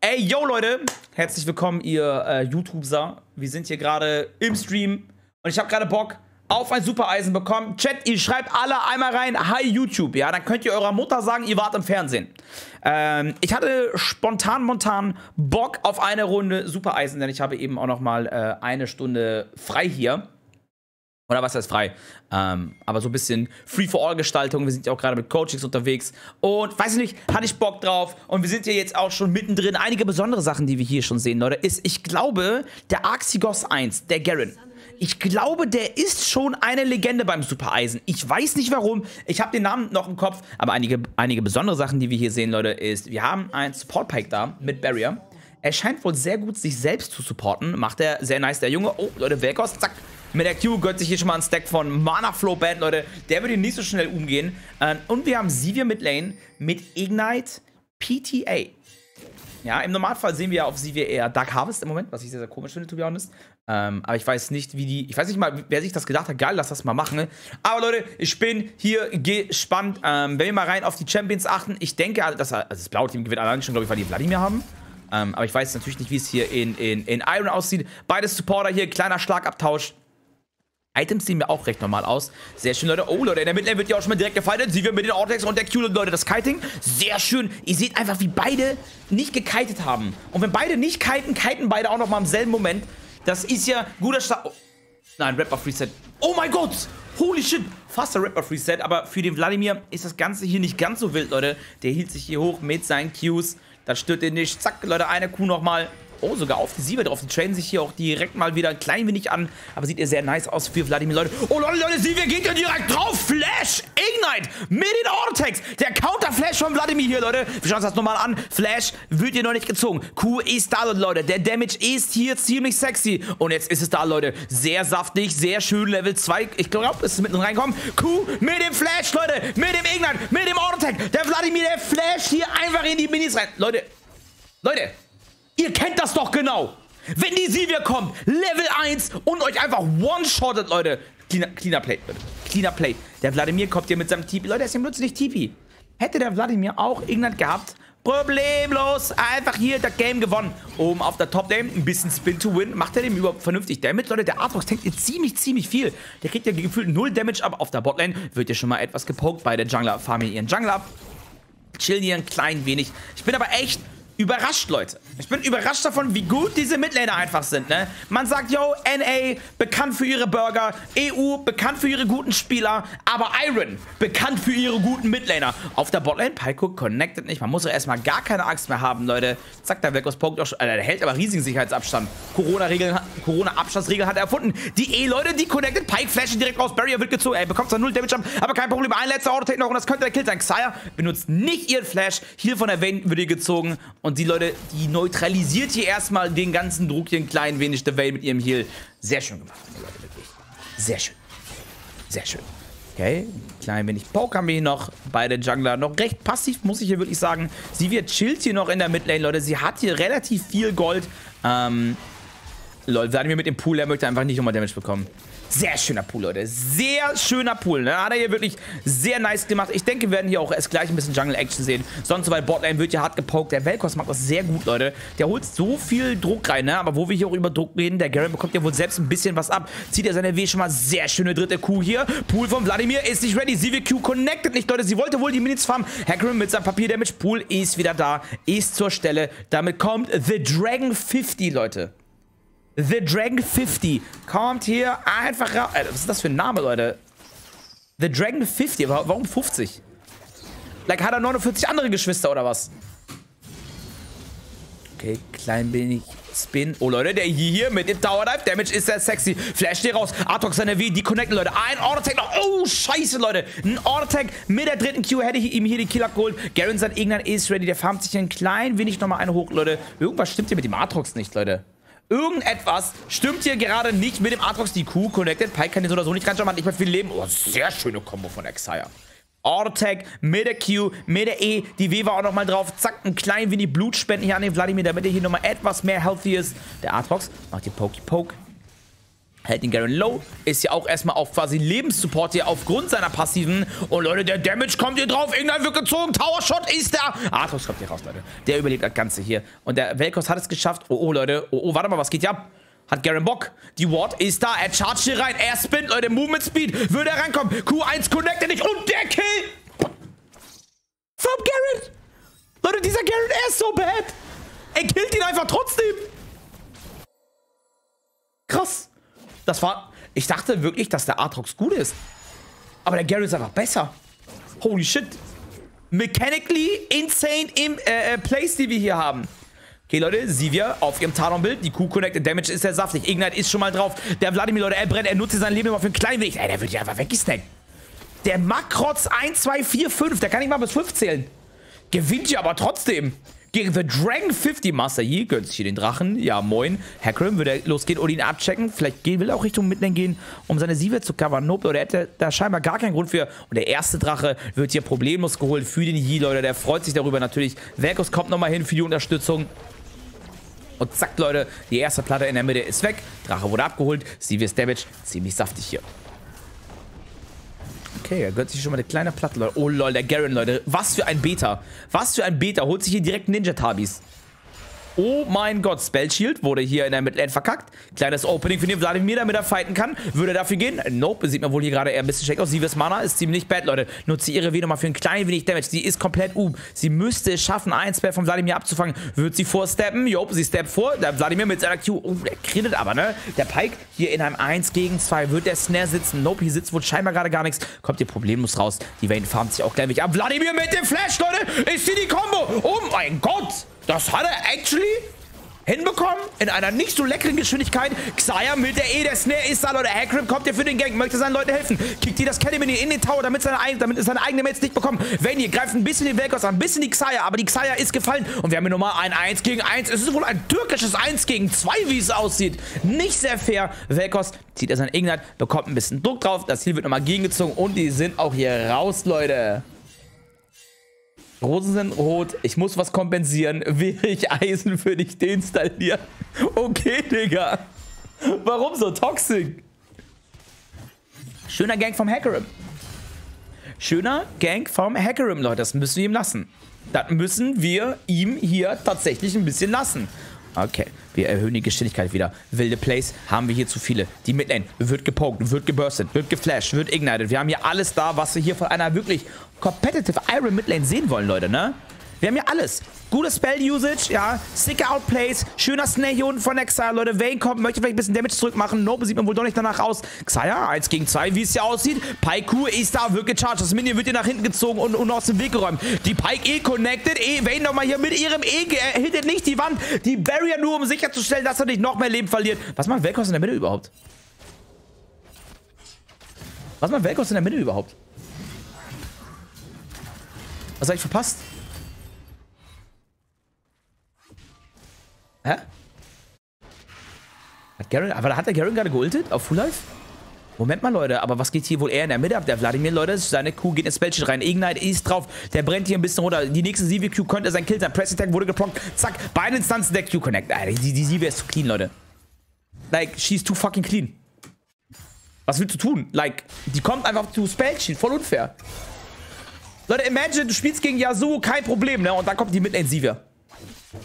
Ey, yo Leute, herzlich willkommen ihr äh, YouTuber. Wir sind hier gerade im Stream und ich habe gerade Bock auf ein Supereisen bekommen. Chat, ihr schreibt alle einmal rein, hi YouTube, ja, dann könnt ihr eurer Mutter sagen, ihr wart im Fernsehen. Ähm, ich hatte spontan, montan Bock auf eine Runde Supereisen, denn ich habe eben auch noch mal äh, eine Stunde frei hier. Oder was heißt frei? Ähm, aber so ein bisschen Free-for-All-Gestaltung. Wir sind ja auch gerade mit Coachings unterwegs. Und weiß ich nicht, hatte ich Bock drauf. Und wir sind ja jetzt auch schon mittendrin. Einige besondere Sachen, die wir hier schon sehen, Leute, ist, ich glaube, der Arxigos 1, der Garen. Ich glaube, der ist schon eine Legende beim Super Eisen. Ich weiß nicht warum. Ich habe den Namen noch im Kopf. Aber einige, einige besondere Sachen, die wir hier sehen, Leute, ist, wir haben einen Support-Pike da mit Barrier. Er scheint wohl sehr gut sich selbst zu supporten. Macht er sehr nice, der Junge. Oh, Leute, Velkos, zack. Mit der Q gönnt sich hier schon mal ein Stack von Mana Flow Band, Leute. Der würde nicht so schnell umgehen. Ähm, und wir haben Sivir mit Lane mit Ignite PTA. Ja, im Normalfall sehen wir auf Sivir eher Dark Harvest im Moment, was ich sehr, sehr komisch finde, to be honest. Ähm, aber ich weiß nicht, wie die. Ich weiß nicht mal, wer sich das gedacht hat. Geil, lass das mal machen. Aber Leute, ich bin hier gespannt. Ähm, wenn wir mal rein auf die Champions achten, ich denke, dass also das blaue Team gewinnt allein schon, glaube ich, weil die Vladimir haben. Ähm, aber ich weiß natürlich nicht, wie es hier in, in, in Iron aussieht. Beide Supporter hier, kleiner Schlagabtausch. Items sehen mir auch recht normal aus. Sehr schön, Leute. Oh, Leute, in der Midlane wird ja auch schon mal direkt gefightet. Sie wird mit den Ortex und der Q, Leute, das Kiting. Sehr schön. Ihr seht einfach, wie beide nicht gekitet haben. Und wenn beide nicht kiten, kiten beide auch noch mal im selben Moment. Das ist ja guter Start. Oh. Nein, Rapper Reset. Oh mein Gott! Holy shit! Fast der Rapper Reset, aber für den Wladimir ist das Ganze hier nicht ganz so wild, Leute. Der hielt sich hier hoch mit seinen Qs. Das stört den nicht. Zack, Leute, eine Kuh nochmal. Oh, sogar auf die Siebe drauf. Die trainen sich hier auch direkt mal wieder ein klein wenig an. Aber sieht ja sehr nice aus für Vladimir, Leute. Oh, Leute, Leute, Siebe geht ja direkt drauf. Flash, Ignite mit den Ortex. Der Counter-Flash von Vladimir hier, Leute. Wir schauen uns das nochmal an. Flash wird hier noch nicht gezogen. Q ist da, Leute. Der Damage ist hier ziemlich sexy. Und jetzt ist es da, Leute. Sehr saftig, sehr schön. Level 2. Ich glaube, es ist mitten reinkommen. Q mit dem Flash, Leute. Mit dem Ignite, mit dem Ortex. Der Vladimir, der Flash hier einfach in die Minis rein. Leute, Leute, Ihr kennt das doch genau. Wenn die Sivir kommt, Level 1 und euch einfach one-shottet, Leute. Cleaner, cleaner Plate, Leute. Cleaner Plate. Der Wladimir kommt hier mit seinem Tipi. Leute, er ist ja nicht Tipi. Hätte der Wladimir auch irgendwas gehabt, problemlos einfach hier das Game gewonnen. Oben auf der Top-Lane, ein bisschen Spin to Win. Macht er dem überhaupt vernünftig Damage? Leute, der Arthrox tankt hier ziemlich, ziemlich viel. Der kriegt ja gefühlt null Damage, aber auf der Botlane wird ja schon mal etwas gepokt. Beide Jungler farmen ihren Jungler ab. Chillen hier ein klein wenig. Ich bin aber echt überrascht, Leute. Ich bin überrascht davon, wie gut diese Midlaner einfach sind, ne? Man sagt, yo, NA, bekannt für ihre Burger, EU, bekannt für ihre guten Spieler, aber Iron, bekannt für ihre guten Midlaner. Auf der Botlane, Pyko connected nicht. Man muss doch erstmal gar keine Angst mehr haben, Leute. Zack, der Vekos pokt auch schon. Alter, der hält aber riesigen Sicherheitsabstand. Corona-Regeln, Corona-Abstandsregeln hat er erfunden. Die E-Leute, die connected, Pike flashen direkt raus, Barrier wird gezogen. Ey, bekommt zwar null Damage ab, aber kein Problem. Ein letzter Autotake noch und das könnte der Kill sein. Xayah benutzt nicht ihren Flash. Hier von der Vayne wird ihr gezogen. Und die Leute, die neutralisiert hier erstmal den ganzen Druck hier ein klein wenig der Vayne mit ihrem Heal. Sehr schön gemacht, Leute, wirklich. Sehr schön. Sehr schön. Okay, klein wenig Poke haben wir hier noch. Beide Jungler noch recht passiv, muss ich hier wirklich sagen. Sie wird chillt hier noch in der Midlane, Leute. Sie hat hier relativ viel Gold. Ähm, lol, wir mit dem Pool, er möchte einfach nicht nochmal Damage bekommen. Sehr schöner Pool, Leute. Sehr schöner Pool. Ne? Hat er hier wirklich sehr nice gemacht. Ich denke, wir werden hier auch erst gleich ein bisschen Jungle-Action sehen. Sonst, weil Botlane wird ja hart gepokt. Der Velkos macht das sehr gut, Leute. Der holt so viel Druck rein, ne? Aber wo wir hier auch über Druck reden, der Garen bekommt ja wohl selbst ein bisschen was ab. Zieht er seine W schon mal sehr schöne dritte Kuh hier. Pool von Vladimir ist nicht ready. CVQ connected nicht, Leute. Sie wollte wohl die Minutes farmen. Hackrim mit seinem Papier-Damage. Pool ist wieder da. Ist zur Stelle. Damit kommt The Dragon 50, Leute. The Dragon 50 kommt hier einfach raus. Was ist das für ein Name, Leute? The Dragon 50, warum 50? Like, hat er 49 andere Geschwister oder was? Okay, klein wenig Spin. Oh, Leute, der hier mit dem Tower Dive Damage ist sehr sexy. Flash hier raus. Artox seine W, die connecten, Leute. Ein Auto-Tag noch. Oh, scheiße, Leute. Ein Auto-Tag mit der dritten Q hätte ich ihm hier die Killer geholt. Garen sein Ignan ist ready. Der farmt sich ein klein wenig nochmal eine hoch, Leute. Irgendwas stimmt hier mit dem Artox nicht, Leute. Irgendetwas stimmt hier gerade nicht mit dem Atrox. Die Kuh connected. Pike kann jetzt oder so nicht ganz schon, hat nicht mehr viel Leben. Oh, sehr schöne Kombo von Exire. Auto-Tag mit der Q, mit der E. Die W war auch nochmal drauf. Zack, ein klein wenig Blutspenden hier an den Vladimir, damit er hier nochmal etwas mehr healthy ist. Der Atrox macht hier Pokey Poke. Hält den Garen low, ist ja auch erstmal auf quasi Lebenssupport hier aufgrund seiner passiven. Und Leute, der Damage kommt hier drauf, Ignite wird gezogen, Tower Shot ist da. Atrox kommt hier raus, Leute. Der überlebt das Ganze hier. Und der Velkos hat es geschafft. Oh, oh, Leute. Oh, oh, warte mal, was geht hier ab? Hat Garen Bock. Die Ward ist da. Er chargt hier rein. Er spinnt, Leute. Movement Speed. Würde er rankommen. Q1 connectet nicht. Und der Kill. Vom Garen. Leute, dieser Garen, er ist so bad. Er killt ihn einfach trotzdem. Krass. Das war... Ich dachte wirklich, dass der Aatrox gut ist. Aber der Gary ist einfach besser. Holy shit. Mechanically insane im äh, äh, Place, die wir hier haben. Okay, Leute, Sivir auf ihrem Talon-Bild. Die Q-Connected Damage ist sehr saftig. Ignite ist schon mal drauf. Der Vladimir, Leute, er brennt. Er nutzt sein Leben immer für einen kleinen Weg. Ey, der wird ja einfach weggesnackt. Der Makrotz 1, 2, 4, 5. Der kann nicht mal bis 5 zählen. Gewinnt ja aber trotzdem. Gegen The Dragon 50 Master Yi gönnt sich hier den Drachen. Ja, moin. Hackrim würde losgehen und ihn abchecken. Vielleicht will er auch Richtung Midlane gehen, um seine Sieve zu covern. Nope, oder hätte da scheinbar gar keinen Grund für. Und der erste Drache wird hier problemlos geholt für den Yi, Leute. Der freut sich darüber natürlich. Velkos kommt nochmal hin für die Unterstützung. Und zack, Leute, die erste Platte in der Mitte ist weg. Drache wurde abgeholt. Sievius Damage, ziemlich saftig hier. Okay, er gönnt sich schon mal eine kleine Platte, Leute. Oh lol, der Garen, Leute. Was für ein Beta. Was für ein Beta. Holt sich hier direkt Ninja-Tabis. Oh mein Gott, Spell Shield wurde hier in der Midlane verkackt. Kleines Opening für den Vladimir, damit er fighten kann. Würde er dafür gehen? Nope, sieht man wohl hier gerade eher ein bisschen schlecht aus. Sieves Mana ist ziemlich bad, Leute. Nutze ihre W nochmal für ein klein wenig Damage. Sie ist komplett um. Sie müsste es schaffen, ein Spell von Vladimir abzufangen. Wird sie vorsteppen? Jope, sie steppt vor. Der Vladimir mit seiner Q. Oh, der krittet aber, ne? Der Pike hier in einem 1 gegen 2. Wird der Snare sitzen? Nope, hier sitzt wohl scheinbar gerade gar nichts. Kommt ihr problemlos raus. Die Vayne farmt sich auch gleich ab. Vladimir mit dem Flash, Leute. Ist hier die Combo. Oh mein Gott. Das hat er actually hinbekommen. In einer nicht so leckeren Geschwindigkeit. Xayah mit der E, der Snare ist da, Leute. Hackrim kommt hier für den Gang, möchte seinen Leuten helfen. Kickt hier das Calimini in den Tower, damit seine, damit seine eigene Mates nicht bekommen. Vayne greift ein bisschen den Velkos an, ein bisschen die Xayah, aber die Xayah ist gefallen. Und wir haben hier nochmal ein 1 gegen 1. Es ist wohl ein türkisches 1 gegen 2, wie es aussieht. Nicht sehr fair. Velkos zieht er sein Ignat, bekommt ein bisschen Druck drauf. Das Ziel wird nochmal gegengezogen und die sind auch hier raus, Leute. Rosen sind rot. Ich muss was kompensieren. Wäre ich Eisen, würde ich deinstallieren. Okay, Digga. Warum so toxic? Schöner Gang vom Hackerim. Schöner Gang vom Hackerim, Leute. Das müssen wir ihm lassen. Das müssen wir ihm hier tatsächlich ein bisschen lassen. Okay, wir erhöhen die Geschwindigkeit wieder. Wilde Plays haben wir hier zu viele. Die Midlane wird gepokt, wird geburstet, wird geflasht, wird ignited. Wir haben hier alles da, was wir hier von einer wirklich competitive Iron Midlane sehen wollen, Leute, ne? Wir haben hier alles. Gute Spell-Usage, ja. Sicke Outplays. Schöner Snare hier unten von Exile. Leute, Vayne kommt, möchte vielleicht ein bisschen Damage zurückmachen. Nope, sieht man wohl doch nicht danach aus. Xayah, 1 gegen 2, wie es hier aussieht. Paiku ist da, wird gecharged. Das Minion wird hier nach hinten gezogen und, und aus dem Weg geräumt. Die Pike E connected. E, Vayne nochmal hier mit ihrem E. Er hittet nicht die Wand. Die Barrier nur, um sicherzustellen, dass er nicht noch mehr Leben verliert. Was macht Velkos in der Mitte überhaupt? Was macht Velkos in der Mitte überhaupt? Was habe ich verpasst? Hä? Hat Garen, aber hat der Garen gerade geultet auf Full Life? Moment mal, Leute, aber was geht hier wohl eher in der Mitte ab? Der Vladimir, Leute, seine Q geht ins Spellschild rein. Ignite ist drauf. Der brennt hier ein bisschen runter. Die nächste CV-Q könnte sein Kill sein. Press Attack wurde geplonkt. Zack, beide Instanzen der Q-Connect. Die, die CV ist zu clean, Leute. Like, she's too fucking clean. Was willst du tun? Like, die kommt einfach zu Spellschild. Voll unfair. Leute, imagine, du spielst gegen Yasuo, kein Problem, ne? Und dann kommt die Midlane-Sivir.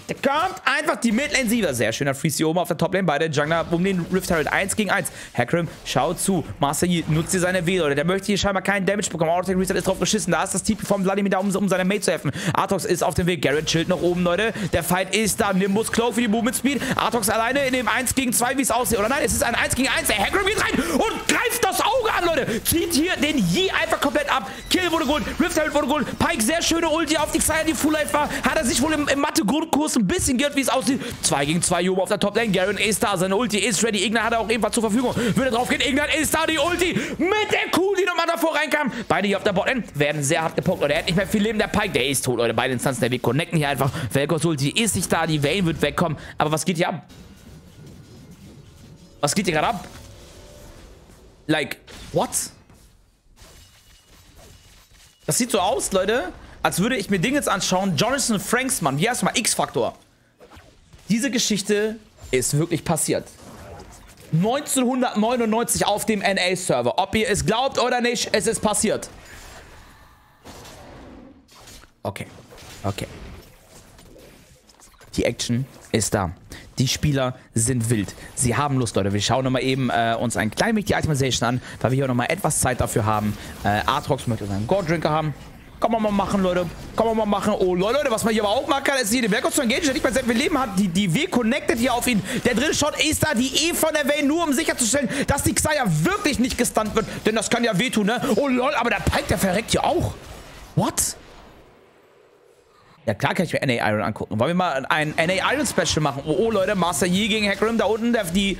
Der kommt einfach die Midlane Siever. Sehr schöner Freeze hier oben auf der Toplane. Beide Jungler um den Rift Herald 1 gegen 1. Hackrim schaut zu. Master Yi nutzt hier seine W, Leute. Der möchte hier scheinbar keinen Damage bekommen. Autotech Reset ist drauf geschissen. Da ist das TP vom Vladimir da, um, um seine Mate zu helfen. Artox ist auf dem Weg. Garrett chillt noch oben, Leute. Der Fight ist da. Nimbus Cloak für die Movement Speed. Artox alleine in dem 1 gegen 2, wie es aussieht. Oder nein, es ist ein 1 gegen 1. Der Hackrim geht rein und greift das Auge an, Leute. Zieht hier den Yi einfach komplett ab. Kill wurde geholt. Rift Herald wurde geholt. Pike, sehr schöne Ulti auf die Xayah, die Full Life war. Hat er sich wohl im, im Mathe-Grundkurs ein bisschen gehört, wie es aussieht. 2 gegen 2 Jobo auf der Top Lane. Garen ist da. Seine Ulti ist ready. Ignat hat er auch ebenfalls zur Verfügung. Würde drauf gehen. Ignat ist da. Die Ulti mit der Kuh, die nochmal davor reinkam. Beide hier auf der Botlane werden sehr hart gepockt. Leute, er hat nicht mehr viel Leben. Der Pike, der ist tot, Leute. Beide Instanzen der Weg connecten hier einfach. Velkos Ulti ist nicht da. Die Vayne wird wegkommen. Aber was geht hier ab? Was geht hier gerade ab? Like, what? Das sieht so aus, Leute, als würde ich mir Dinge jetzt anschauen. Jonathan Franks, Mann. Wie heißt mal? X-Faktor. Diese Geschichte ist wirklich passiert. 1999 auf dem NA-Server. Ob ihr es glaubt oder nicht, es ist passiert. Okay. Okay. Die Action ist da. Die Spieler sind wild. Sie haben Lust, Leute. Wir schauen nochmal eben äh, uns ein klein wenig die Itemization an, weil wir hier nochmal etwas Zeit dafür haben. Äh, Artrox möchte seinen Gore-Drinker haben. Kann man mal machen, Leute. Kann man mal machen. Oh, Leute, was man hier aber auch machen kann, ist hier den Werkhoff zu engage, der nicht sehr viel Leben hat. Die, die W connected hier auf ihn. Der Drill-Shot ist da, die E von der Vayne, nur um sicherzustellen, dass die Xayah wirklich nicht gestunt wird. Denn das kann ja wehtun, ne? Oh, lol, aber der Pike, der verreckt hier auch. What? Ja, klar kann ich mir NA Iron angucken. Wollen wir mal ein NA Iron Special machen? Oh, oh Leute, Master Yi gegen Hecarim da unten. Der, die,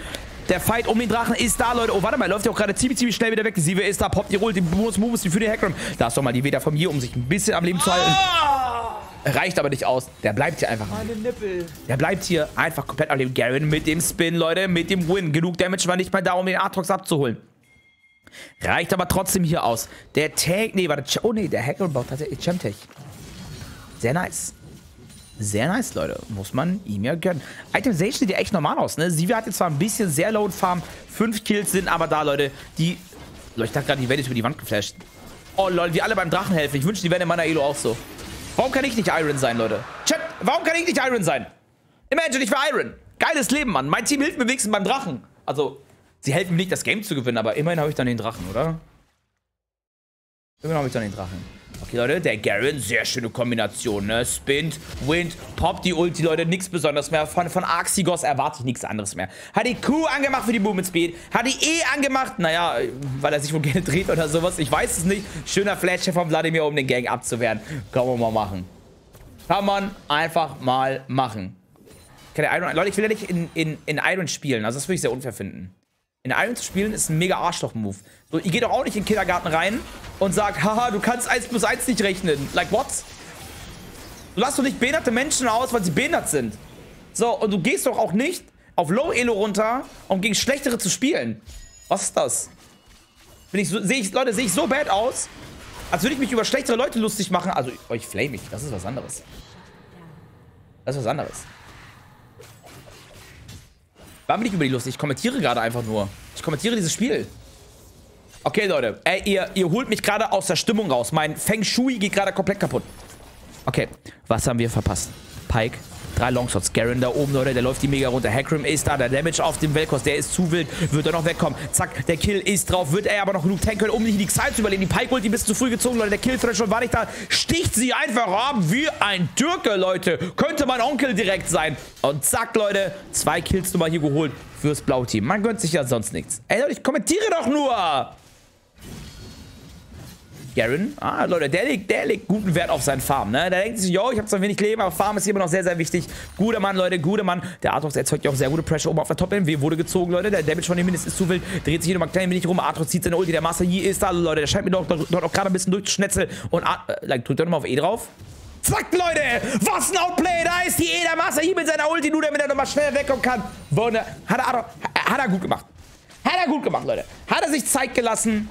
der Fight um den Drachen ist da, Leute. Oh, warte mal, läuft ja auch gerade ziemlich, ziemlich schnell wieder weg. Die Sieve ist da, poppt die Roll, die Bonus Moves, die für den Hecarim. Da ist doch mal die Veda von mir, um sich ein bisschen am Leben zu halten. Reicht aber nicht aus. Der bleibt hier einfach. Meine Nippel. Der bleibt hier einfach komplett am Leben. Garen mit dem Spin, Leute, mit dem Win. Genug Damage war nicht mal da, um den Artrox abzuholen. Reicht aber trotzdem hier aus. Der Tag, nee, warte, oh nee, der Hecarim baut tatsächlich Chemtech. Sehr nice. Sehr nice, Leute. Muss man ihm ja gönnen. Itemization sieht ja echt normal aus, ne? Sivir hat jetzt zwar ein bisschen sehr low Farm. Fünf Kills sind aber da, Leute. Die... Leute, ich dachte gerade, die Welt ist über die Wand geflasht. Oh, Leute, wie alle beim Drachen helfen. Ich wünsche, die wären in meiner Elo auch so. Warum kann ich nicht Iron sein, Leute? Chat, warum kann ich nicht Iron sein? Imagine, ich war Iron. Geiles Leben, Mann. Mein Team hilft mir wenigstens beim Drachen. Also, sie helfen mir nicht, das Game zu gewinnen, aber immerhin habe ich dann den Drachen, oder? Immerhin habe ich dann den Drachen. Okay, Leute, der Garen, sehr schöne Kombination, ne? Spint, Wind, poppt die Ulti, Leute, nichts Besonderes mehr. Von, von Arxigos erwarte ich nichts anderes mehr. Hat die Q angemacht für die Movement Speed, hat die E angemacht, naja, weil er sich wohl gerne dreht oder sowas, ich weiß es nicht. Schöner Flash von Vladimir, um den Gang abzuwehren. Kann man mal machen. Kann man einfach mal machen. Okay, Iron, Leute, ich will ja nicht in, in, in Iron spielen, also das würde ich sehr unfair finden. In Iron zu spielen ist ein mega Arschloch-Move. So, ihr geht doch auch nicht in den Kindergarten rein und sagt, haha, du kannst 1 plus 1 nicht rechnen. Like, what? Du lass doch nicht behinderte Menschen aus, weil sie behindert sind. So, und du gehst doch auch nicht auf Low Elo runter, um gegen Schlechtere zu spielen. Was ist das? Bin ich so, sehe ich, Leute, sehe ich so bad aus, als würde ich mich über schlechtere Leute lustig machen. Also, euch flame ich. Das ist was anderes. Das ist was anderes. Warum bin ich über die lustig? Ich kommentiere gerade einfach nur. Ich kommentiere dieses Spiel. Okay, Leute. Ey, ihr, ihr holt mich gerade aus der Stimmung raus. Mein Feng Shui geht gerade komplett kaputt. Okay, was haben wir verpasst? Pike, drei Longshots. Garen da oben, Leute, der läuft die mega runter. Hackrim ist da, der Damage auf dem Velkos, der ist zu wild. Wird er noch wegkommen. Zack, der Kill ist drauf. Wird er aber noch genug tanken, um nicht die Zeit zu überleben. Die Pike holt die ein bisschen zu früh gezogen, Leute. Der Kill-Threshold war nicht da. Sticht sie einfach ab wie ein Türke, Leute. Könnte mein Onkel direkt sein. Und zack, Leute, zwei Kills nochmal hier geholt fürs Blauteam. Man gönnt sich ja sonst nichts. Ey, Leute, ich kommentiere doch nur. Garen. Ah, Leute, der legt, der legt guten Wert auf seinen Farm, ne? Der denkt sich, yo, ich habe zwar wenig Leben, aber Farm ist immer noch sehr, sehr wichtig. Guter Mann, Leute, guter Mann. Der Arthros erzeugt ja auch sehr gute Pressure oben auf der Top-MW. Wurde gezogen, Leute. Der Damage von dem Mindest ist zu wild. Dreht sich hier nochmal klein wenig rum. Arthros zieht seine Ulti. Der Master Yi ist da, Leute. Der scheint mir doch dort auch gerade ein bisschen durchzuschnetzeln. Und, äh, like, drückt er nochmal auf E drauf. Zack, Leute! Was ein Outplay! Da ist die E, der Master Yi mit seiner Ulti, nur damit er nochmal schnell wegkommen kann. Wunder. Hat er, hat er gut gemacht. Hat er gut gemacht, Leute. Hat er sich Zeit gelassen.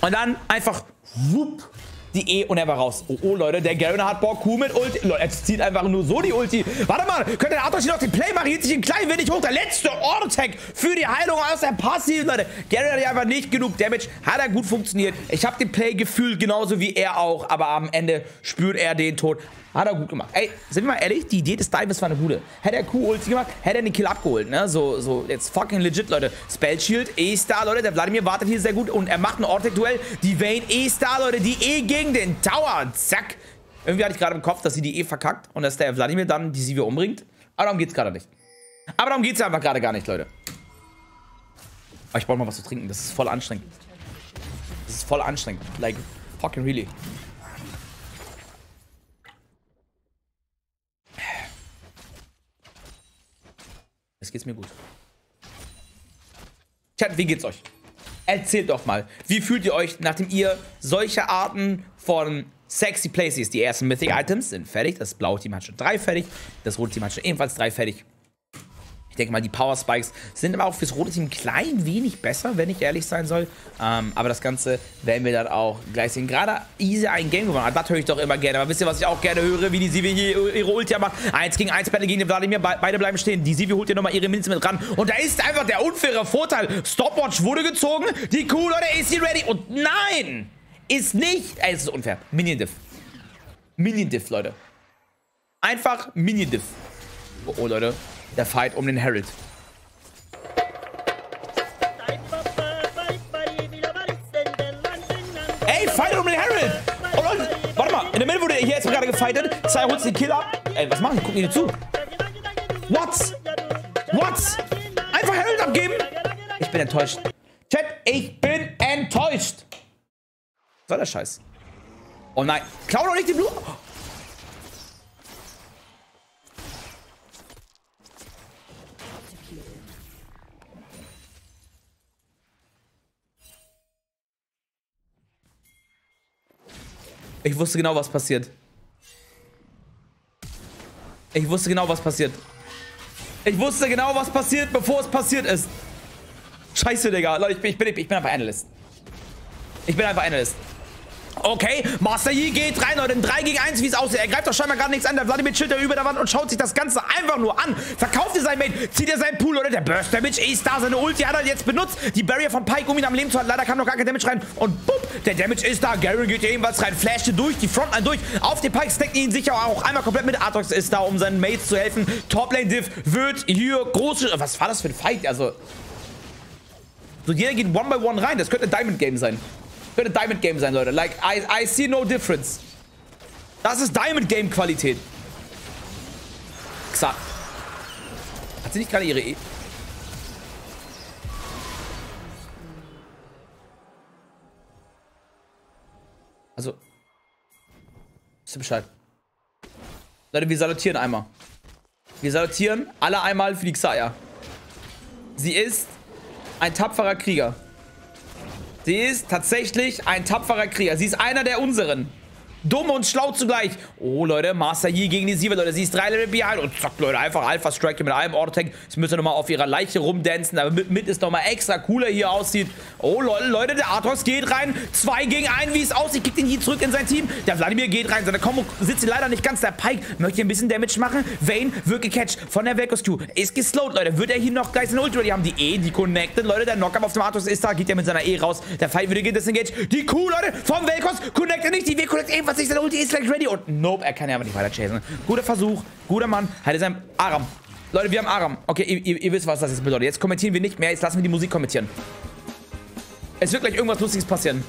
Und dann einfach, wupp, die E und er war raus. Oh, oh Leute, der Garen hat Bock, Q mit Ulti. Leute, er zieht einfach nur so die Ulti. Warte mal, könnte der Arthur noch den Play machen? Hielt sich ein klein wenig hoch. Der letzte Auto-Tag für die Heilung aus der Passiv, Leute. Garen hat einfach nicht genug Damage. Hat er gut funktioniert. Ich habe den Play gefühlt, genauso wie er auch. Aber am Ende spürt er den Tod. Hat er gut gemacht. Ey, sind wir mal ehrlich, die Idee des Dives war eine gute. Hätte er Q-Ulti gemacht, hätte er den Kill abgeholt, ne? So, so, jetzt fucking legit, Leute. Spellshield, E-Star, Leute. Der Vladimir wartet hier sehr gut und er macht ein Ortec-Duell. Die Vayne, E-Star, Leute. Die E gegen den Tower. Zack. Irgendwie hatte ich gerade im Kopf, dass sie die E verkackt und dass der Vladimir dann die Sivir umbringt. Aber darum geht's gerade nicht. Aber darum geht's einfach gerade gar nicht, Leute. Aber ich brauche mal was zu trinken. Das ist voll anstrengend. Das ist voll anstrengend. Like, fucking really. Jetzt geht's mir gut. Chat, wie geht's euch? Erzählt doch mal, wie fühlt ihr euch, nachdem ihr solche Arten von sexy Places, die ersten Mythic Items sind fertig, das blaue Team hat schon drei fertig, das rote Team hat schon ebenfalls drei fertig. Ich denke mal, die Power Spikes sind aber auch fürs rote Team ein klein wenig besser, wenn ich ehrlich sein soll. Ähm, aber das Ganze werden wir dann auch gleich sehen. Gerade Easy ein Game gewonnen hat, das höre ich doch immer gerne. Aber wisst ihr, was ich auch gerne höre? Wie die Sivi hier ihre Ulti macht. Eins gegen eins Battle gegen den Vladimir. Beide bleiben stehen. Die Sivi holt hier nochmal ihre Minze mit ran. Und da ist einfach der unfaire Vorteil. Stopwatch wurde gezogen. Die Kuh, Leute, ist sie ready. Und nein! Ist nicht... Ey, es ist unfair. Minion Diff. Minion Diff, Leute. Einfach Minion Diff. Oh, oh, Leute der Fight um den Herald. Ey, Fight um den Herald! Oh Leute, warte mal. In der Mitte wurde hier jetzt gerade gefightet. Zwei holt den Kill ab. Ey, was machen? Gucken die zu. What? What? Einfach Herald abgeben? Ich bin enttäuscht. Chat, ich bin enttäuscht. Was soll der Scheiß? Oh nein. Klau doch nicht die Blume. Ich wusste genau, was passiert. Ich wusste genau, was passiert. Ich wusste genau, was passiert, bevor es passiert ist. Scheiße, Digga. Leute, ich bin, ich bin, ich bin einfach Analyst. Ich bin einfach Analyst. Okay, Master Yi geht rein, Leute, in 3 gegen 1, wie es aussieht. Er greift doch scheinbar gar nichts an. Der Vladimir chillt da über der Wand und schaut sich das Ganze einfach nur an. Verkauft ihr sein Mate, zieht ihr seinen Pool, oder? Der Burst Damage ist da, seine Ulti hat er jetzt benutzt. Die Barrier von Pike, um ihn am Leben zu halten. Leider kam noch gar kein Damage rein. Und bupp, der Damage ist da. Garen geht hier ebenfalls rein, flashte durch, die Frontline durch. Auf den Pike steckt ihn sicher auch einmal komplett mit. Atrox ist da, um seinen Mates zu helfen. Toplane Div wird hier große... Was war das für ein Fight? Also... So, jeder geht one by one rein. Das könnte ein Diamond Game sein. Könnte Diamond Game sein, Leute. Like, I, I see no difference. Das ist Diamond Game Qualität. Xa. Hat sie nicht gerade ihre e Also. Wisst ihr Bescheid? Leute, wir salutieren einmal. Wir salutieren alle einmal für die Xaya. Sie ist ein tapferer Krieger. Sie ist tatsächlich ein tapferer Krieger. Sie ist einer der unseren. Dumm und schlau zugleich. Oh, Leute, Master Yi gegen die Sieve, Leute. Sie ist drei Level behind und zack, Leute, einfach Alpha Strike mit einem Auto-Tank. Sie müssen nochmal auf ihrer Leiche rumdancen, damit mit es nochmal extra cooler hier aussieht. Oh, Leute, Leute, der Atrox geht rein. Zwei gegen einen, wie es aussieht. Kickt ihn hier zurück in sein Team. Der Vladimir geht rein. Seine Kombo sitzt leider nicht ganz. Der Pike möchte ein bisschen Damage machen. Vayne wird gecatcht von der Velcos Q. Ist geslowt, Leute. Wird er hier noch gleich seine Ulti? Die haben die E, die connected. Leute, der Knockup auf dem Atrox ist da. Geht er mit seiner E raus. Der Fight würde disengaged. Die Q, Leute, vom Velcos connected nicht. Die W connected ebenfalls nicht. Seine Ulti ist gleich ready und nope, er kann ja aber nicht weiter chasen. Guter Versuch, guter Mann, halt sein Aram. Leute, wir haben Aram. Okay, ihr, ihr, wisst, was das jetzt bedeutet. Jetzt kommentieren wir nicht mehr, jetzt lassen wir die Musik kommentieren. Es wird gleich irgendwas Lustiges passieren.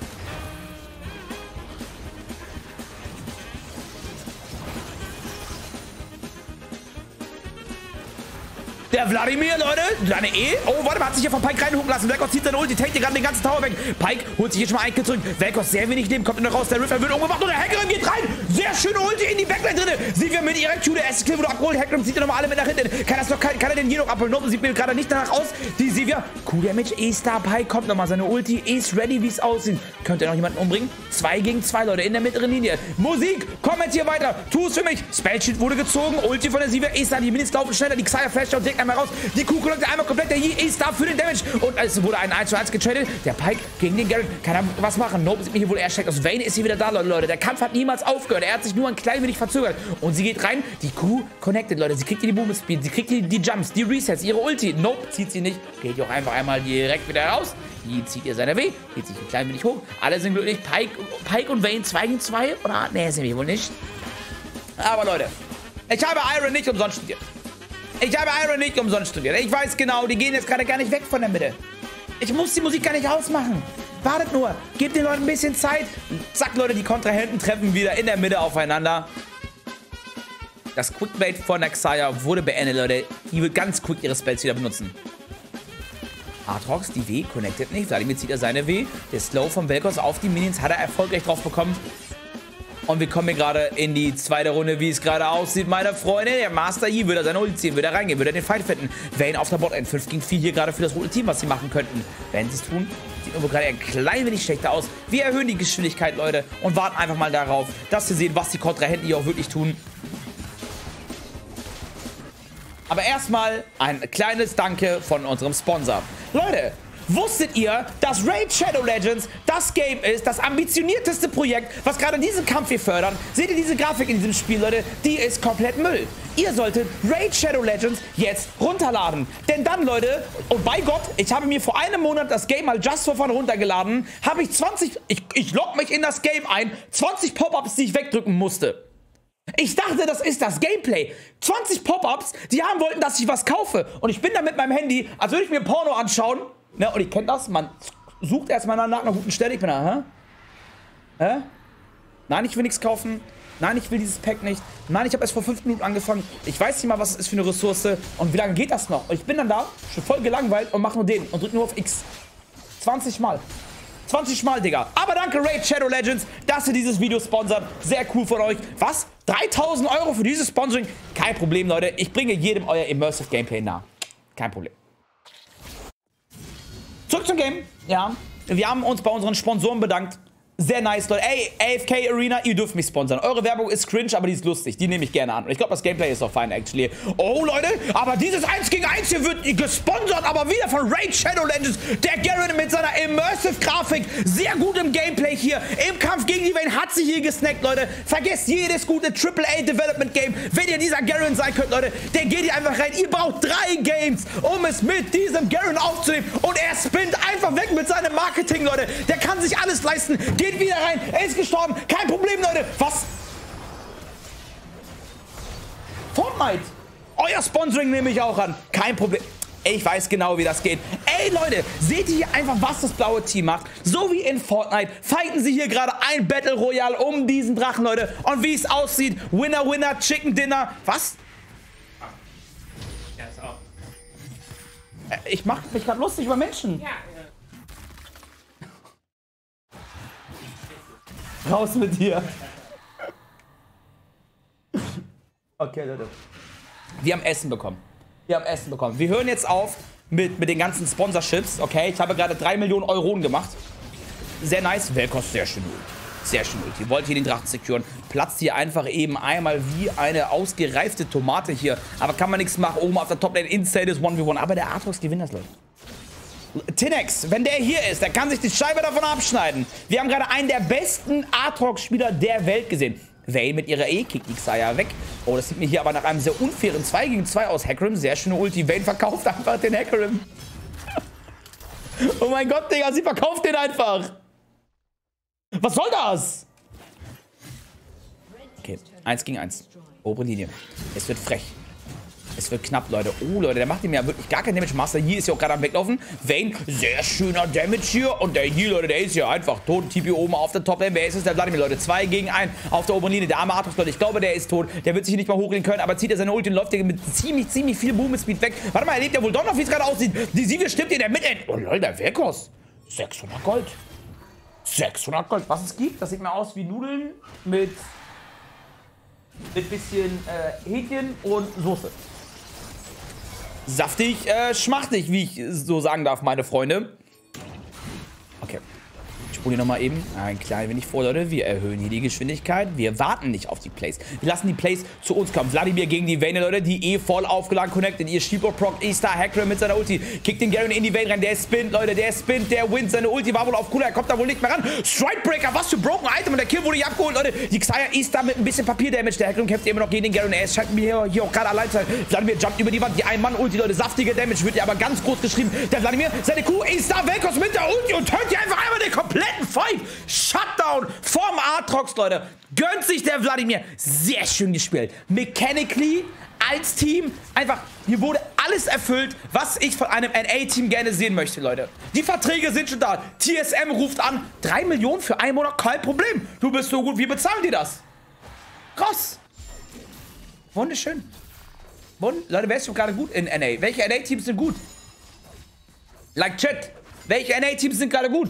Der Wladimir, Leute. Seine E. Oh, warte mal, hat sich hier von Pike reinhucken lassen. Velkos zieht seine Ulti, tankt hier gerade den ganzen Tower weg. Pike holt sich hier schon mal ein Kill zurück. Velkos sehr wenig Leben, kommt noch raus. Der Riffler wird umgebracht und der Hackerin geht rein. Sehr schöne Ulti in die Backline drin. Sieht wir mit ihrer Q. Der erste Kill wurde abgeholt. Hackerin zieht nochmal alle mit nach hinten. Kann, das noch, kann, kann er den hier noch abholen? Nope, sieht mir gerade nicht danach aus. Die Sivia. Q-Damage ist da. Pike kommt nochmal. Seine Ulti ist ready, wie es aussieht. Könnte er noch jemanden umbringen? Zwei gegen zwei, Leute, in der mittleren Linie. Musik, kommentier weiter. Tu es für mich. Spellsheet wurde gezogen. Ulti von der Sivia ist da. Die Minis laufen schneller. Die Xayah flasht und direkt einmal raus. Die Q Kukulok einmal komplett. Der da für den Damage. Und es wurde ein 1 zu 1 getradet. Der Pike gegen den Garrett. Kann er was machen? Nope, sieht mir hier wohl eher schlecht aus. Vayne ist hier wieder da, Leute. Der Kampf hat niemals aufgehört. Er hat sich nur ein klein wenig verzögert. Und sie geht rein. Die Q connected, Leute. Sie kriegt hier die Movement Speed. Sie kriegt hier die Jumps, die Resets, ihre Ulti. Nope, zieht sie nicht. Geht auch einfach einmal direkt wieder raus. Hier zieht ihr seine W. Geht sich ein klein wenig hoch. Alle sind glücklich. Pike, Pike und Vayne 2 gegen 2. Oder? Nee, sind wir wohl nicht. Aber Leute, ich habe Iron nicht umsonst studiert. Ich habe Iron nicht umsonst studiert. Ich weiß genau, die gehen jetzt gerade gar nicht weg von der Mitte. Ich muss die Musik gar nicht ausmachen. Wartet nur. Gebt den Leuten ein bisschen Zeit. Zack, Leute, die Kontrahenten treffen wieder in der Mitte aufeinander. Das Quickbait von der Xayah wurde beendet, Leute. Die wird ganz quick ihre Spells wieder benutzen. Artrox, die W, connected nicht. Vladimir zieht er seine W. Der Slow von Velkos auf die Minions hat er erfolgreich drauf bekommen. Und wir kommen hier gerade in die zweite Runde, wie es gerade aussieht, meine Freunde. Der Master Yi würde seine Ulti ziehen, würde reingehen, würde den Fight finden. Vayne auf der Bot, ein 5 gegen 4 hier gerade für das rote Team, was sie machen könnten. Wenn sie es tun, sieht irgendwo gerade ein klein wenig schlechter aus. Wir erhöhen die Geschwindigkeit, Leute, und warten einfach mal darauf, dass wir sehen, was die Kontrahenten hier auch wirklich tun. Aber erstmal ein kleines Danke von unserem Sponsor. Leute, Wusstet ihr, dass Raid Shadow Legends das Game ist, das ambitionierteste Projekt, was gerade diesen Kampf hier fördern? Seht ihr diese Grafik in diesem Spiel, Leute? Die ist komplett Müll. Ihr solltet Raid Shadow Legends jetzt runterladen. Denn dann, Leute, und bei Gott, ich habe mir vor einem Monat das Game mal just for fun runtergeladen, habe ich 20, ich, ich log mich in das Game ein, 20 Pop-Ups, die ich wegdrücken musste. Ich dachte, das ist das Gameplay. 20 Pop-Ups, die haben wollten, dass ich was kaufe. Und ich bin da mit meinem Handy, als würde ich mir Porno anschauen Ne, und ich kenne das, man sucht erstmal nach einer guten Stelle. Ich bin da, hä? Hä? Nein, ich will nichts kaufen. Nein, ich will dieses Pack nicht. Nein, ich habe erst vor fünf Minuten angefangen. Ich weiß nicht mal, was es ist für eine Ressource. Und wie lange geht das noch? Und ich bin dann da, schon voll gelangweilt und mache nur den und drücke nur auf X. 20 Mal. 20 Mal, Digga. Aber danke, Raid Shadow Legends, dass ihr dieses Video sponsert. Sehr cool von euch. Was? 3000 Euro für dieses Sponsoring? Kein Problem, Leute. Ich bringe jedem euer Immersive Gameplay nah. Kein Problem. Zum Game. Ja, wir haben uns bei unseren Sponsoren bedankt. Sehr nice, Leute. Ey, AFK Arena, ihr dürft mich sponsern. Eure Werbung ist cringe, aber die ist lustig. Die nehme ich gerne an. Und ich glaube, das Gameplay ist auch fein, actually. Oh, Leute, aber dieses 1 gegen 1 hier wird gesponsert, aber wieder von Raid Shadow Legends. Der Garen mit seiner Immersive-Grafik. Sehr gut im Gameplay hier. Im Kampf gegen die Wayne hat sie hier gesnackt, Leute. Vergesst jedes gute AAA Development Game. Wenn ihr dieser Garen sein könnt, Leute, dann geht ihr einfach rein. Ihr braucht drei Games, um es mit diesem Garen aufzunehmen. Und er spinnt einfach weg mit seinem Marketing, Leute. Der kann sich alles leisten. Geht Geht wieder rein. Er ist gestorben. Kein Problem, Leute. Was? Fortnite. Euer Sponsoring nehme ich auch an. Kein Problem. Ich weiß genau, wie das geht. Ey, Leute, seht ihr hier einfach, was das blaue Team macht? So wie in Fortnite fighten sie hier gerade ein Battle Royale um diesen Drachen, Leute. Und wie es aussieht, Winner, Winner, Chicken Dinner. Was? Äh, ich mache mich gerade lustig über Menschen. Ja, Raus mit dir. Okay, Leute. Wir haben Essen bekommen. Wir haben Essen bekommen. Wir hören jetzt auf mit, mit den ganzen Sponsorships. Okay, ich habe gerade 3 Millionen Euro gemacht. Sehr nice. Velkos, sehr schön. Sehr schön. Ihr wollt hier den Drachen securen. Platzt hier einfach eben einmal wie eine ausgereifte Tomate hier. Aber kann man nichts machen. Oben auf der Top Lane Inside ist 1v1. Aber der Arthrox gewinnt das, Leute. Tinex, wenn der hier ist, der kann sich die Scheibe davon abschneiden. Wir haben gerade einen der besten Aatrox-Spieler der Welt gesehen. Vayne mit ihrer E-Kick, die Xayah weg. Oh, das sieht mir hier aber nach einem sehr unfairen 2 gegen 2 aus. Hecarim, sehr schöne Ulti. Vayne verkauft einfach den Hecarim. oh mein Gott, Digga, sie verkauft den einfach. Was soll das? Okay, 1 gegen 1. Obere Linie. Es wird frech. Es wird knapp, Leute. Oh, Leute, der macht ihm ja wirklich gar keinen Damage. Master hier ist ja auch gerade am Weglaufen. Vayne, sehr schöner Damage hier. Und der hier, Leute, der ist ja einfach tot. TP oben auf der Top Lane. Wer ist es? Der Vladimir, Leute. Zwei gegen einen auf der oberen Linie. Der arme Arthur, Leute. Ich glaube, der ist tot. Der wird sich nicht mal hochgehen können. Aber zieht er seine Ulti und läuft hier mit ziemlich, ziemlich viel Boom-Speed weg. Warte mal, er lebt ja wohl doch noch, wie es gerade aussieht. Die Sivir stimmt in der Mitte. Oh, Leute, der Verkos. 600 Gold. 600 Gold. Was es gibt, das sieht mir aus wie Nudeln mit mit bisschen äh, Hähnchen und Soße saftig, äh, schmachtig, wie ich so sagen darf, meine Freunde. Okay spule hier nochmal eben ein klein wenig vor, Leute. Wir erhöhen hier die Geschwindigkeit. Wir warten nicht auf die Plays. Wir lassen die Plays zu uns kommen. Vladimir gegen die Vayne, Leute, die eh voll aufgeladen connected. Ihr Sheepo proc E-Star Hackram mit seiner Ulti. Kickt den Garen in die Vayne rein. Der spinnt, Leute. Der spinnt, der wins. Seine Ulti war wohl auf cooler. Er kommt da wohl nicht mehr ran. Strikebreaker, was für Broken Item. Und der Kill wurde hier abgeholt, Leute. Die Xayah E-Star mit ein bisschen Papier-Damage. Der Hackram kämpft immer noch gegen den Garen. Er scheint mir hier, auch gerade allein zu sein. Vladimir jumpt über die Wand. Die Ein-Mann-Ulti, Leute. Saftige Damage wird hier aber ganz groß geschrieben. Der Vladimir, seine Kuh E-Star mit der Ulti und hört hier einfach einmal den kompletten Fight. Shutdown vom Aatrox, Leute. Gönnt sich der Wladimir. Sehr schön gespielt. Mechanically als Team einfach, hier wurde alles erfüllt, was ich von einem NA-Team gerne sehen möchte, Leute. Die Verträge sind schon da. TSM ruft an. 3 Millionen für einen Monat, kein Problem. Du bist so gut, wir bezahlen dir das. Krass. Wunderschön. Wund Leute, wer ist gerade gut in NA? Welche NA-Teams sind gut? Like Chat. Welche NA-Teams sind gerade gut?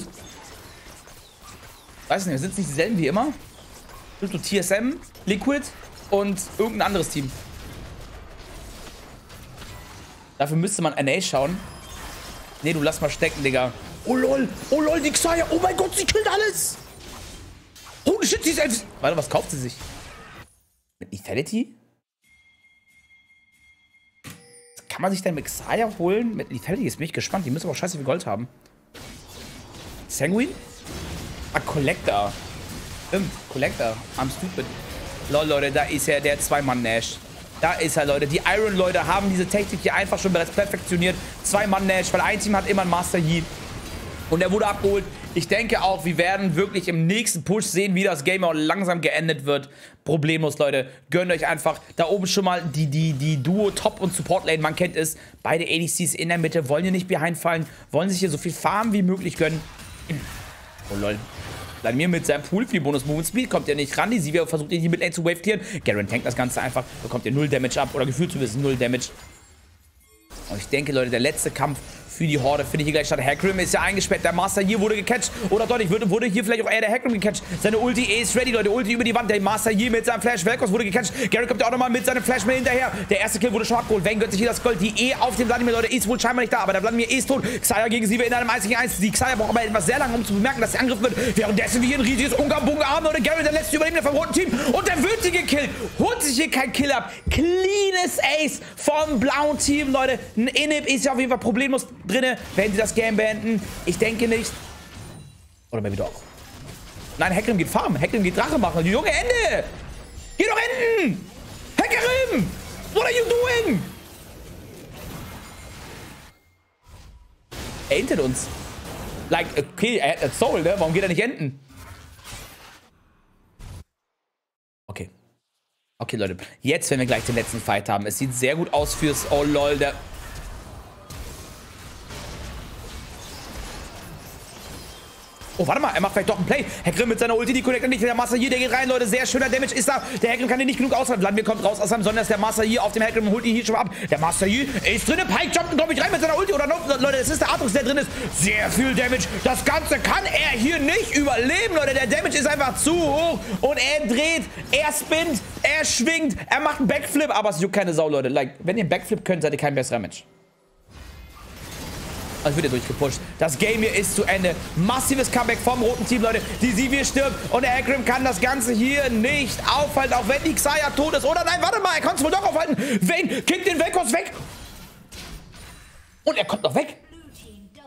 Weiß nicht, sind es nicht dieselben wie immer? Du TSM, Liquid und irgendein anderes Team. Dafür müsste man NA schauen. Nee, du lass mal stecken, Digga. Oh lol, oh lol, die Xayah. Oh mein Gott, sie killt alles. Holy shit, sie ist einfach... Warte, was kauft sie sich? Mit Lethality? Kann man sich denn Mixaya holen mit Lethality? Jetzt bin ich gespannt. Die müssen aber auch scheiße viel Gold haben. Sanguine? Ah, Collector. Stimmt, Collector. I'm stupid. Lol, Leute, da ist ja der Zwei-Mann-Nash. Da ist er, Leute. Die Iron-Leute haben diese Technik hier einfach schon bereits perfektioniert. Zwei-Mann-Nash, weil ein Team hat immer einen Master Yi. Und er wurde abgeholt. Ich denke auch, wir werden wirklich im nächsten Push sehen, wie das Game auch langsam geendet wird. Problemlos, Leute. Gönnt euch einfach da oben schon mal die, die, die Duo Top und Support Lane. Man kennt es. Beide ADCs in der Mitte wollen hier nicht behind fallen. Wollen sich hier so viel Farm wie möglich gönnen. Oh lol. Vladimir mit seinem Pool viel Bonus Movement Speed kommt er nicht ran. Die Sivir versucht ihn hier mit Lane zu wavetieren. Garen tankt das Ganze einfach. Bekommt ihr 0 Damage ab. Oder gefühlt zumindest 0 Damage. Und ich denke, Leute, der letzte Kampf für die Horde findet hier gleich statt. Hackrim ist ja eingesperrt. Der Master hier wurde gecatcht. Oder nicht, wurde, wurde hier vielleicht auch eher der Hackrim gecatcht. Seine Ulti ist ready, Leute. Ulti über die Wand. Der Master hier mit seinem Flash. Velkos wurde gecatcht. Gary kommt ja auch nochmal mit seinem Flash mit hinterher. Der erste Kill wurde schon abgeholt. Vayne gönnt sich hier das Gold. Die E auf den Vladimir, Leute, ist wohl scheinbar nicht da. Aber der Vladimir ist tot. Xayah gegen Sieve in einem 1 gegen 1. Die Xayah braucht aber etwas sehr lange, um zu bemerken, dass sie angegriffen wird. Währenddessen wir hier ein riesiges Unga-Bunga haben, Leute. Gary, der letzte Überlebende vom roten Team. Und der wird sie gekillt. Holt sich hier kein Kill ab. Cleanes Ace vom blauen Team, Leute. Ein Inhib ist ja auf jeden Fall problemlos drin. Wenn sie das Game beenden? Ich denke nicht. Oder maybe doch. Nein, Heckrim geht farmen. Heckrim geht Drache machen. Junge, Ende! Geh doch enden! Heckrim! What are you doing? Er entet uns. Like, okay, er hat Soul, ne? Warum geht er nicht enden? Okay. Okay, Leute. Jetzt, wenn wir gleich den letzten Fight haben. Es sieht sehr gut aus fürs... Oh, lol, der... Oh, warte mal, er macht vielleicht doch ein Play. Herr Grimm mit seiner Ulti, die connectet nicht. Der Master hier, der geht rein, Leute. Sehr schöner Damage ist da. Der Herr Grimm kann den nicht genug aushalten. Vladimir kommt raus aus seinem Sonder. Der Master hier auf dem Herr Grimm holt ihn hier schon ab. Der Master hier ist drin. Pike jumpt, glaube ich, rein mit seiner Ulti. Oder no, Leute, es ist der Atrox, der drin ist. Sehr viel Damage. Das Ganze kann er hier nicht überleben, Leute. Der Damage ist einfach zu hoch. Und er dreht, er spinnt, er schwingt, er macht einen Backflip. Aber es juckt keine Sau, Leute. Like, wenn ihr Backflip könnt, seid ihr kein besserer Mensch. Also wird er durchgepusht. Das Game hier ist zu Ende. Massives Comeback vom roten Team, Leute. Die Sivir stirbt und der Akram kann das Ganze hier nicht aufhalten, auch wenn die Xayah tot ist. Oder nein, warte mal, er kann es wohl doch aufhalten. Vayne kickt den Velkos weg. Und er kommt noch weg.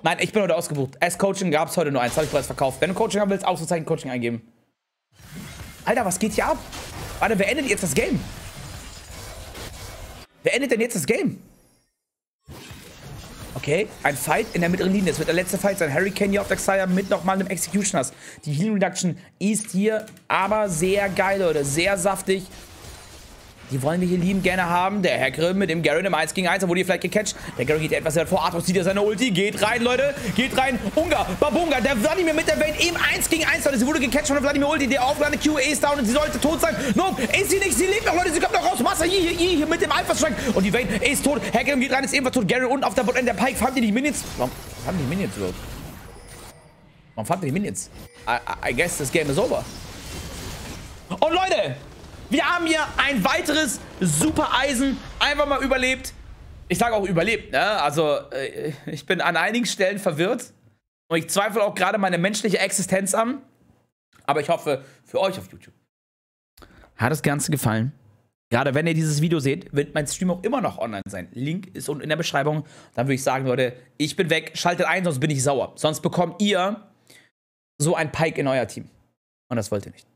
Nein, ich bin heute ausgebucht. S-Coaching gab es heute nur eins. Habe ich bereits verkauft. Wenn du Coaching haben willst, Ausrufezeichen Coaching eingeben. Alter, was geht hier ab? Warte, wer endet jetzt das Game? Wer endet denn jetzt das Game? Okay, ein Fight in der mittleren Linie. Das wird der letzte Fight sein. Hurricane hier auf der Xayah mit nochmal einem Executioners. Die Healing Reduction ist hier aber sehr geil, Leute. Sehr saftig. Die wollen wir hier lieben gerne haben. Der Herr Grimm mit dem Garen im 1 gegen 1. Da wurde hier vielleicht gecatcht. Der Garen geht etwas vor. Arthur sieht ja seine Ulti. Geht rein, Leute. Geht rein. Unga, Babunga. Der Vladimir mit der Welt im 1 gegen 1. Leute. Sie wurde gecatcht von der Vladimir Ulti. Der aufgeladene QA ist down und sie sollte tot sein. Nope, ist sie nicht. Sie lebt noch, Leute. Sie kommt noch raus. Master hier, hier, hier mit dem Alpha-Strike. Und die Vayne ist tot. Herr Grimm geht rein, ist ebenfalls tot. Garen und auf der Bot der Pike. Fangt ihr die Minions? Warum haben die Minions überhaupt? Warum fangt ihr die Minions? I, I guess this game is over. Und Leute, wir haben hier ein weiteres Super Eisen einfach mal überlebt. Ich sage auch überlebt, ne? Also, äh, ich bin an einigen Stellen verwirrt. Und ich zweifle auch gerade meine menschliche Existenz an. Aber ich hoffe, für euch auf YouTube. Hat das Ganze gefallen? Gerade wenn ihr dieses Video seht, wird mein Stream auch immer noch online sein. Link ist unten in der Beschreibung. Dann würde ich sagen, Leute, ich bin weg, schaltet ein, sonst bin ich sauer. Sonst bekommt ihr so ein Pike in euer Team. Und das wollt ihr nicht.